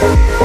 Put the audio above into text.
Yeah.